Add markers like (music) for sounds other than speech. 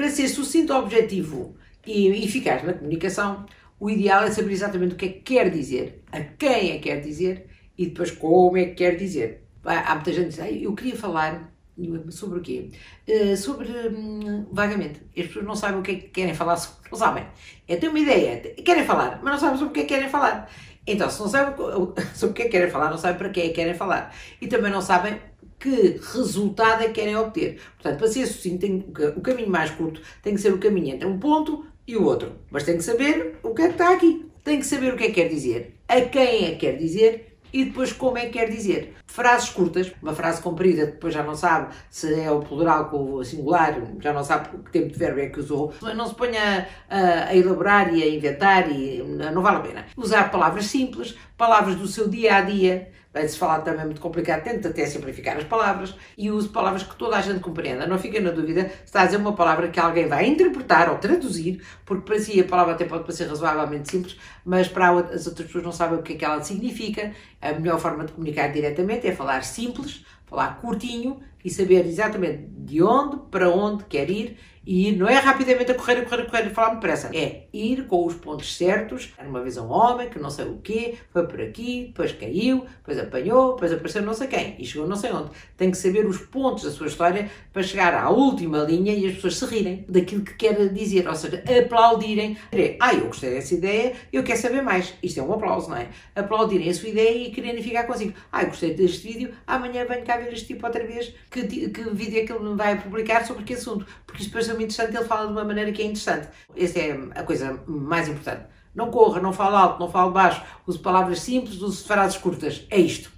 Para ser sucinto, objetivo e eficaz na comunicação, o ideal é saber exatamente o que é que quer dizer, a quem é que quer dizer e depois como é que quer dizer. Há muita gente que diz, ah, eu queria falar sobre o quê? Uh, sobre, hum, vagamente, as pessoas não sabem o que é que querem falar, não sabem. É ter uma ideia, querem falar, mas não sabem sobre o que é que querem falar. Então, se não sabem (laughs) sobre o que é que querem falar, não sabem para quem é que querem falar. E também não sabem que resultado é que querem obter. Portanto, para ser sucinto, tem, o caminho mais curto tem que ser o caminho entre um ponto e o outro. Mas tem que saber o que é que está aqui. Tem que saber o que é que quer dizer, a quem é que quer dizer e depois como é que quer dizer. Frases curtas, uma frase comprida depois já não sabe se é o plural com o singular, já não sabe que tempo de verbo é que usou. Não se ponha a, a elaborar e a inventar e não vale a pena. Usar palavras simples, palavras do seu dia a dia Vai-se falar também muito complicado, tenta até simplificar as palavras e use palavras que toda a gente compreenda. Não fica na dúvida se está a dizer uma palavra que alguém vai interpretar ou traduzir, porque para si a palavra até pode parecer razoavelmente simples, mas para as outras pessoas não sabem o que é que ela significa. A melhor forma de comunicar diretamente é falar simples, falar curtinho e saber exatamente de onde, para onde quer ir e ir, não é rapidamente a correr, a correr, a correr e falar depressa. É ir com os pontos certos. Era uma vez um homem que não sei o quê, foi por aqui, depois caiu, depois apanhou, depois apareceu não sei quem e chegou não sei onde. Tem que saber os pontos da sua história para chegar à última linha e as pessoas se rirem daquilo que quer dizer, ou seja, aplaudirem. Ah, eu gostei dessa ideia, eu quero saber mais. Isto é um aplauso, não é? Aplaudirem a sua ideia e quererem ficar consigo. Ah, eu gostei deste vídeo, amanhã venho cá ver este tipo outra vez. Que, que vídeo é que ele vai publicar sobre que assunto? Porque isto depois é interessante, ele fala de uma maneira que é interessante. Essa é a coisa mais importante. Não corra, não fale alto, não fale baixo, use palavras simples, use frases curtas. É isto.